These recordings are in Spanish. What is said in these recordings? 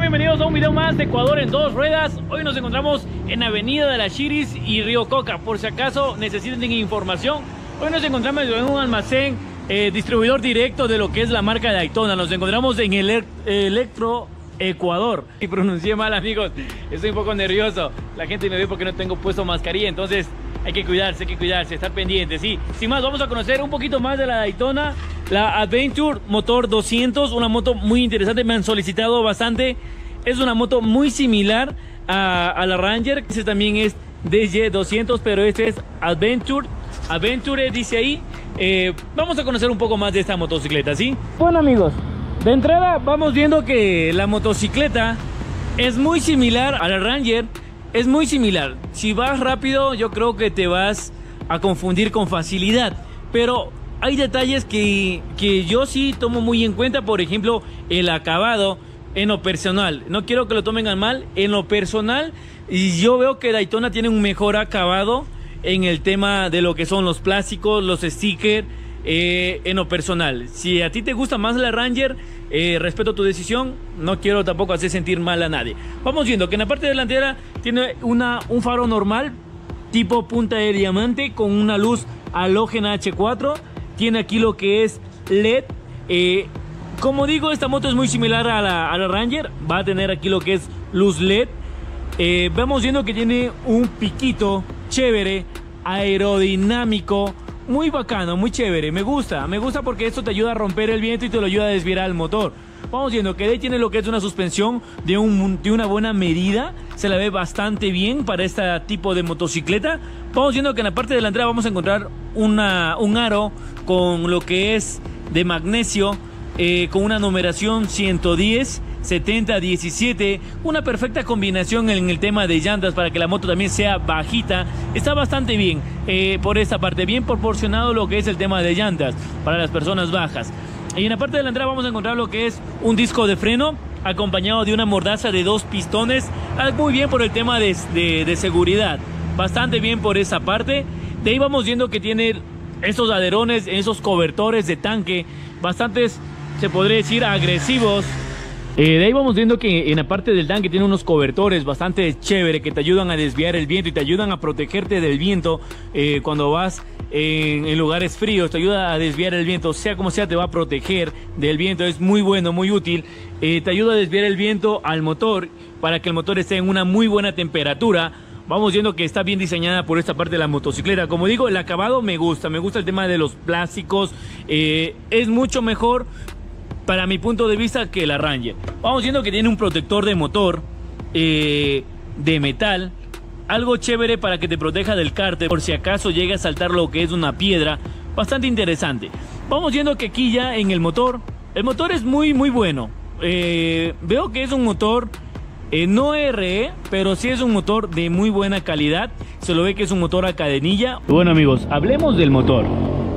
bienvenidos a un video más de Ecuador en dos ruedas. Hoy nos encontramos en Avenida de las Chiris y Río Coca. Por si acaso necesiten información, hoy nos encontramos en un almacén eh, distribuidor directo de lo que es la marca de Daytona. Nos encontramos en el Electro Ecuador. Y pronuncié mal, amigos. Estoy un poco nervioso. La gente me ve porque no tengo puesto mascarilla, entonces hay que cuidarse, hay que cuidarse, estar pendiente, sí. Sin más, vamos a conocer un poquito más de la Daytona, la Adventure Motor 200, una moto muy interesante, me han solicitado bastante. Es una moto muy similar a, la Ranger, ese también es DJ 200, pero este es Adventure. Adventure dice ahí. Eh, vamos a conocer un poco más de esta motocicleta, ¿sí? Bueno amigos, de entrada vamos viendo que la motocicleta es muy similar a la Ranger, es muy similar. Si vas rápido, yo creo que te vas a confundir con facilidad. Pero hay detalles que, que yo sí tomo muy en cuenta. Por ejemplo, el acabado en lo personal. No quiero que lo tomen al mal. En lo personal, y yo veo que Daytona tiene un mejor acabado en el tema de lo que son los plásticos, los stickers eh, en lo personal. Si a ti te gusta más la Ranger, eh, respeto tu decisión, no quiero tampoco hacer sentir mal a nadie. Vamos viendo que en la parte delantera tiene una, un faro normal, tipo punta de diamante, con una luz halógena H4. Tiene aquí lo que es LED. Eh, como digo, esta moto es muy similar a la, a la, Ranger. Va a tener aquí lo que es luz LED. vamos viendo que tiene un piquito chévere, aerodinámico muy bacano, muy chévere, me gusta, me gusta porque esto te ayuda a romper el viento y te lo ayuda a desviar el motor. Vamos viendo que ahí tiene lo que es una suspensión de, un, de una buena medida, se la ve bastante bien para este tipo de motocicleta. Vamos viendo que en la parte delantera vamos a encontrar una, un aro con lo que es de magnesio, eh, con una numeración 110 70-17. Una perfecta combinación en el tema de llantas para que la moto también sea bajita. Está bastante bien eh, por esta parte. Bien proporcionado lo que es el tema de llantas para las personas bajas. Y en la parte delantera vamos a encontrar lo que es un disco de freno acompañado de una mordaza de dos pistones. Ah, muy bien por el tema de, de seguridad. Bastante bien por esa parte. De ahí vamos viendo que tiene estos aderones, esos cobertores de tanque, bastantes, se podría decir, agresivos eh, de ahí vamos viendo que en la parte del tanque tiene unos cobertores bastante chévere que te ayudan a desviar el viento y te ayudan a protegerte del viento eh, cuando vas en, lugares fríos, te ayuda a desviar el viento, sea como sea te va a proteger del viento, es muy bueno, muy útil, eh, te ayuda a desviar el viento al motor para que el motor esté en una muy buena temperatura. Vamos viendo que está bien diseñada por esta parte de la motocicleta. Como digo, el acabado me gusta, me gusta el tema de los plásticos. es mucho mejor para mi punto de vista, que la Ranger. Vamos viendo que tiene un protector de motor eh, de metal. Algo chévere para que te proteja del cárter por si acaso llega a saltar lo que es una piedra. Bastante interesante. Vamos viendo que aquí ya en el motor, el motor es muy muy bueno. Eh, veo que es un motor eh, no RE, pero sí es un motor de muy buena calidad. Se lo ve que es un motor a cadenilla. Bueno amigos, hablemos del motor.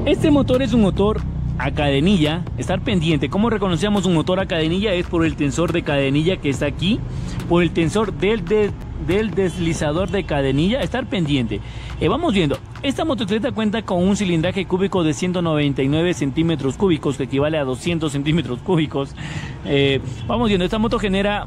Este motor es un motor a cadenilla, estar pendiente. ¿Cómo reconocemos un motor a cadenilla? Es por el tensor de cadenilla que está aquí, por el tensor del, del deslizador de cadenilla, estar pendiente. Eh, vamos viendo, esta motocicleta cuenta con un cilindraje cúbico de 199 centímetros cúbicos, que equivale a 200 centímetros cúbicos. Eh, vamos viendo, esta moto genera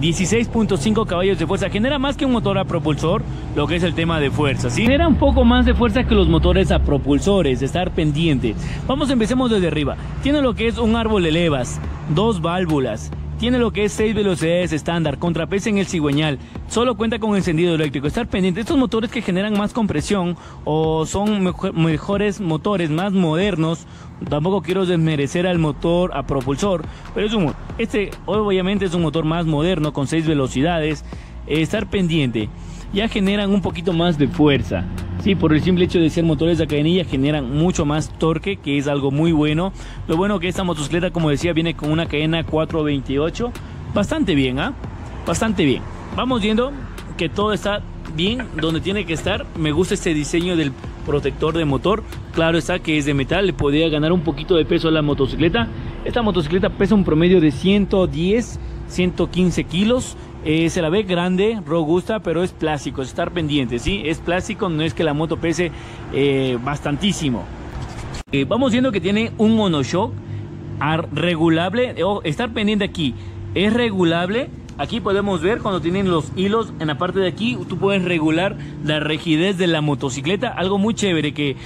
16.5 caballos de fuerza. Genera más que un motor a propulsor, lo que es el tema de fuerza. ¿sí? Genera un poco más de fuerza que los motores a propulsores, estar pendiente. Vamos, empecemos desde arriba. Tiene lo que es un árbol de levas, dos válvulas, tiene lo que es 6 velocidades estándar, contrapeso en el cigüeñal, solo cuenta con encendido eléctrico. Estar pendiente, estos motores que generan más compresión o son mejores motores, más modernos, tampoco quiero desmerecer al motor a propulsor, pero es un, este obviamente es un motor más moderno con 6 velocidades. estar pendiente, ya generan un poquito más de fuerza. Sí, por el simple hecho de ser motores de cadenilla generan mucho más torque, que es algo muy bueno. Lo bueno que esta motocicleta, como decía, viene con una cadena 428. Bastante bien, ¿ah? Bastante bien. Vamos viendo que todo está bien donde tiene que estar. Me gusta este diseño del protector de motor. Claro está que es de metal, le podría ganar un poquito de peso a la motocicleta. Esta motocicleta pesa un promedio de 110, 115 kilos. Eh, se la ve grande, robusta, pero es plástico, estar pendiente, ¿sí? Es plástico, no es que la moto pese eh, bastantísimo. Eh, vamos viendo que tiene un monoshock regulable, estar pendiente aquí, es regulable aquí podemos ver cuando tienen los hilos en la parte de aquí, tú puedes regular la rigidez de la motocicleta, algo muy chévere que,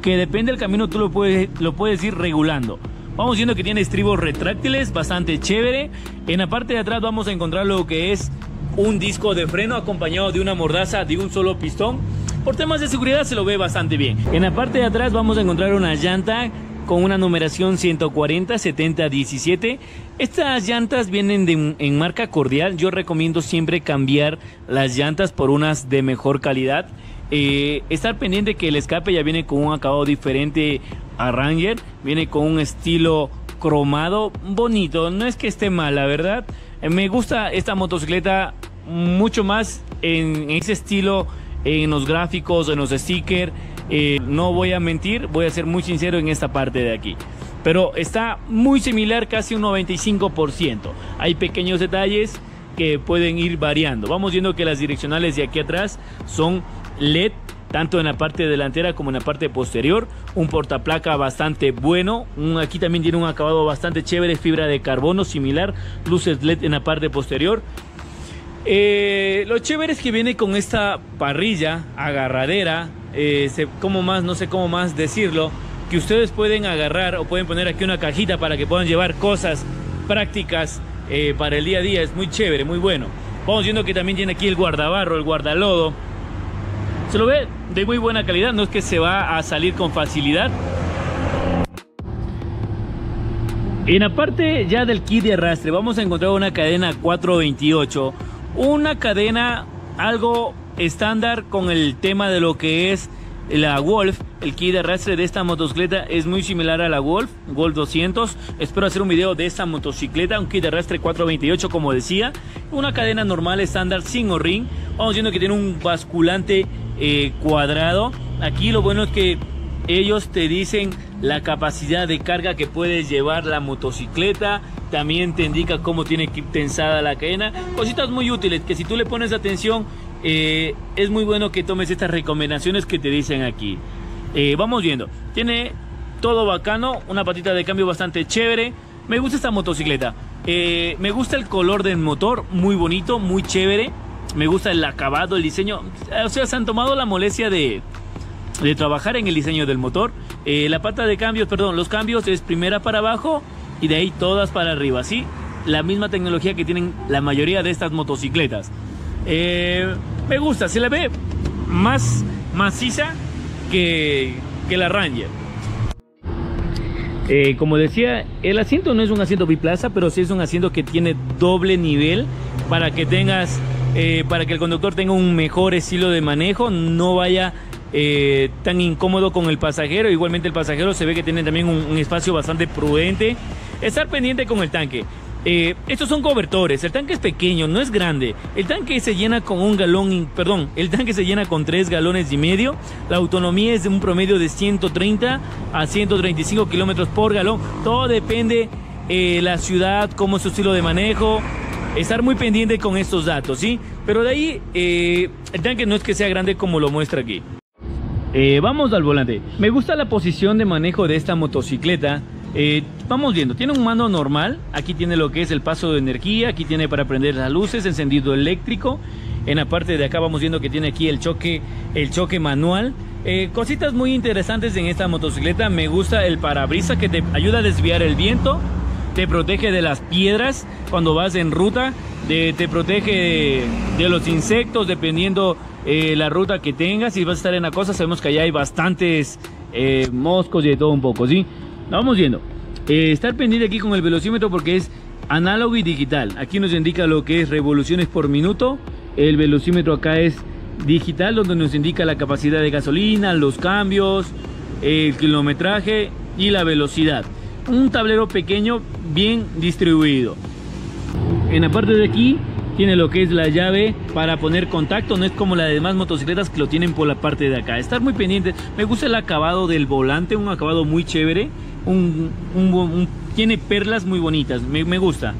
que depende del camino tú lo puedes, lo puedes ir regulando. Vamos viendo que tiene estribos retráctiles, bastante chévere. En la parte de atrás vamos a encontrar lo que es un disco de freno acompañado de una mordaza de un solo pistón. Por temas de seguridad se lo ve bastante bien. En la parte de atrás vamos a encontrar una llanta con una numeración 140 70 17. Estas llantas vienen en marca cordial. Yo recomiendo siempre cambiar las llantas por unas de mejor calidad. Eh, estar pendiente que el escape ya viene con un acabado diferente a Ranger, viene con un estilo cromado bonito, no es que esté mal, la verdad. Eh, me gusta esta motocicleta mucho más en ese estilo, en los gráficos, en los stickers. Eh, no voy a mentir, voy a ser muy sincero en esta parte de aquí. Pero está muy similar, casi un 95%. Hay pequeños detalles que pueden ir variando. Vamos viendo que las direccionales de aquí atrás son LED tanto en la parte delantera como en la parte posterior. Un portaplaca bastante bueno. aquí también tiene un acabado bastante chévere, fibra de carbono similar. Luces LED en la parte posterior. Eh, lo chévere es que viene con esta parrilla agarradera. Eh, como más, no sé cómo más decirlo. Que ustedes pueden agarrar o pueden poner aquí una cajita para que puedan llevar cosas prácticas eh, para el día a día. Es muy chévere, muy bueno. Vamos viendo que también tiene aquí el guardabarro, el guardalodo se lo ve de muy buena calidad, no es que se va a salir con facilidad. En la parte ya del kit de arrastre vamos a encontrar una cadena 428, una cadena algo estándar con el tema de lo que es la Wolf, el kit de arrastre de esta motocicleta es muy similar a la Wolf, Wolf 200. Espero hacer un video de esta motocicleta, un kit de arrastre 428 como decía. Una cadena normal estándar sin o-ring. Vamos viendo que tiene un basculante eh, cuadrado. Aquí lo bueno es que ellos te dicen la capacidad de carga que puedes llevar la motocicleta. También te indica cómo tiene que ir tensada la cadena. Cositas muy útiles que si tú le pones atención eh, es muy bueno que tomes estas recomendaciones que te dicen aquí. Eh, vamos viendo. Tiene todo bacano. Una patita de cambio bastante chévere. Me gusta esta motocicleta. me gusta el color del motor. Muy bonito, muy chévere me gusta el acabado, el diseño. O sea, se han tomado la molestia de, trabajar en el diseño del motor. Eh, la pata de cambios, perdón, los cambios es primera para abajo y de ahí todas para arriba. Sí, la misma tecnología que tienen la mayoría de estas motocicletas. Eh, me gusta, se la ve más maciza que, que la Ranger. Eh, como decía, el asiento no es un asiento biplaza, pero sí es un asiento que tiene doble nivel para que tengas eh, para que el conductor tenga un mejor estilo de manejo, no vaya eh, tan incómodo con el pasajero. Igualmente el pasajero se ve que tiene también un, espacio bastante prudente. Estar pendiente con el tanque. Eh, estos son cobertores, el tanque es pequeño, no es grande. El tanque se llena con un galón, perdón, el tanque se llena con tres galones y medio. La autonomía es de un promedio de 130 a 135 kilómetros por galón. Todo depende eh, la ciudad, cómo es su estilo de manejo, estar muy pendiente con estos datos, ¿sí? Pero de ahí, eh, el tanque no es que sea grande como lo muestra aquí. Eh, vamos al volante. Me gusta la posición de manejo de esta motocicleta. Eh, vamos viendo, tiene un mando normal. Aquí tiene lo que es el paso de energía. Aquí tiene para prender las luces, encendido eléctrico. En la parte de acá vamos viendo que tiene aquí el choque, el choque manual. cositas muy interesantes en esta motocicleta. Me gusta el parabrisa que te ayuda a desviar el viento te protege de las piedras cuando vas en ruta, te protege de, los insectos dependiendo eh, la ruta que tengas. Si vas a estar en la costa, sabemos que allá hay bastantes eh, moscos y de todo un poco, ¿sí? vamos viendo. Eh, estar pendiente aquí con el velocímetro porque es análogo y digital. Aquí nos indica lo que es revoluciones por minuto. El velocímetro acá es digital, donde nos indica la capacidad de gasolina, los cambios, el kilometraje y la velocidad un tablero pequeño bien distribuido. En la parte de aquí tiene lo que es la llave para poner contacto, no es como las demás motocicletas que lo tienen por la parte de acá. Estar muy pendiente, me gusta el acabado del volante, un acabado muy chévere, un, tiene perlas muy bonitas, me, gusta.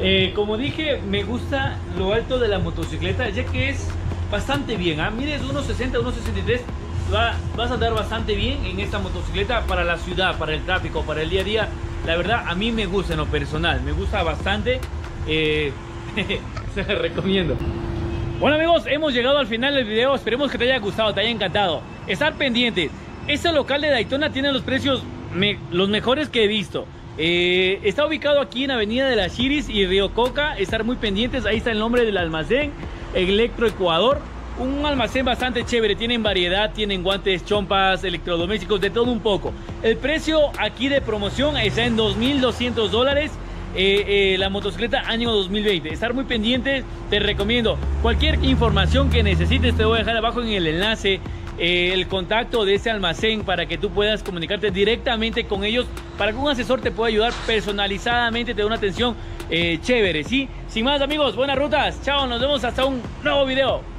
Eh, como dije, me gusta lo alto de la motocicleta, ya que es bastante bien. ¿ah? Mides 1.60, 1.63 vas a andar bastante bien en esta motocicleta para la ciudad, para el tráfico, para el día a día. La verdad, a mí me gusta en lo personal, me gusta bastante. Eh, Se recomiendo. Bueno amigos, hemos llegado al final del video. Esperemos que te haya gustado, te haya encantado. Estar pendientes. Este local de Daytona tiene los precios los mejores que he visto. Eh, está ubicado aquí en Avenida de las Chiris y Río Coca. Estar muy pendientes. Ahí está el nombre del almacén. Electro Ecuador. Un almacén bastante chévere. Tienen variedad, tienen guantes, chompas, electrodomésticos, de todo un poco. El precio aquí de promoción está en 2.200 dólares. Eh, eh, la motocicleta año 2020. Estar muy pendiente, te recomiendo. Cualquier información que necesites te voy a dejar abajo en el enlace. Eh, el contacto de ese almacén para que tú puedas comunicarte directamente con ellos para que un asesor te pueda ayudar personalizadamente, te dé una atención chévere, ¿sí? Sin más amigos, buenas rutas, chao, nos vemos hasta un nuevo video.